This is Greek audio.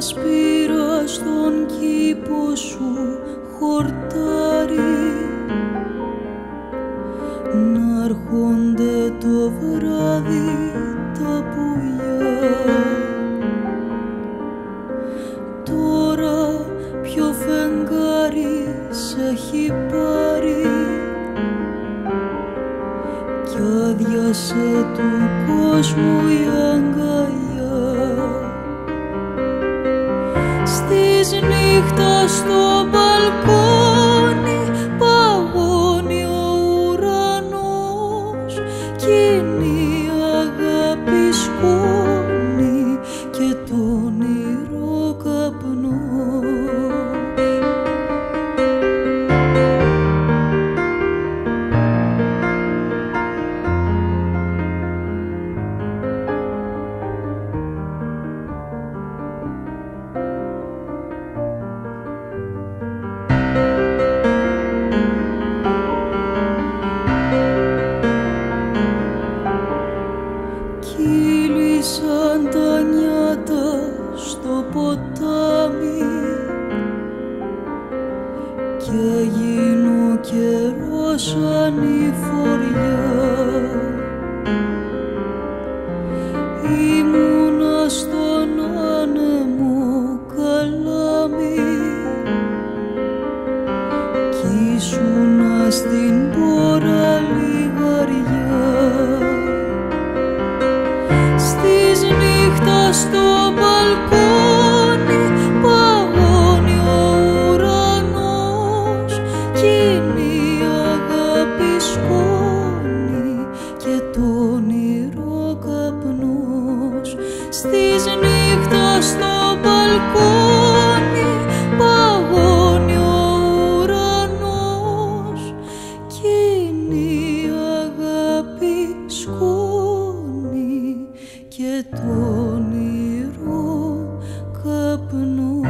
σπήρα στον κήπο σου χορτάρι να έρχονται το βράδυ τα πουλιά. Τώρα ποιο φεγγάρι σε έχει πάρει. Κι άδειασε του κόσμου η αγκαλιά στις νύχτα στο Κύλησαν τα νιάτα στο ποτάμι και έγινε ο καιρός σαν η φοριά. Ήμουνα στον άνεμο καλάμι κι ήσουνα στην πόρα στις νύχτας στο μπαλκόνι παγώνει ο ουρανός κι είναι η αγάπη σκόνη και το όνειρο καπνός. Στις νύχτας στο μπαλκόνι και τον ήρω καπνού.